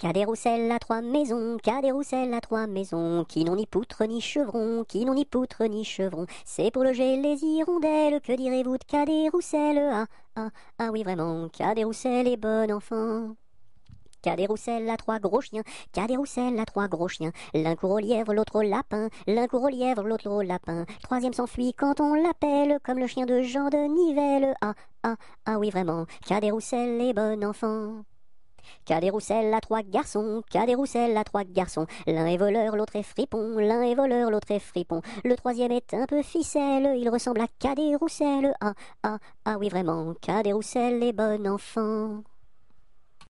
Qu'a des Roussel à trois maisons, qu'a des Roussel à trois maisons, qui n'ont ni poutre ni chevron, qui n'ont ni poutre ni chevron. C'est pour loger les hirondelles, que direz-vous de qu'a des Roussel Ah, ah, ah oui vraiment, qu'a des Roussel est bon enfant. Qu'a des Roussel à trois gros chiens, qu'a des Roussel à trois gros chiens. L'un court au lièvre, l'autre au lapin, l'un court au lièvre, l'autre au lapin. Troisième s'enfuit quand on l'appelle, comme le chien de Jean de Nivelle. Ah, ah, ah oui vraiment, qu'a des Roussel est bon enfant. Qu'a des Roussel à trois garçons, qu'a des Roussel à trois garçons. L'un est voleur, l'autre est fripon, l'un est voleur, l'autre est fripon. Le troisième est un peu ficelle, il ressemble à Cadet Roussel. Ah, ah, ah oui vraiment, Cadet Roussel est bon enfant.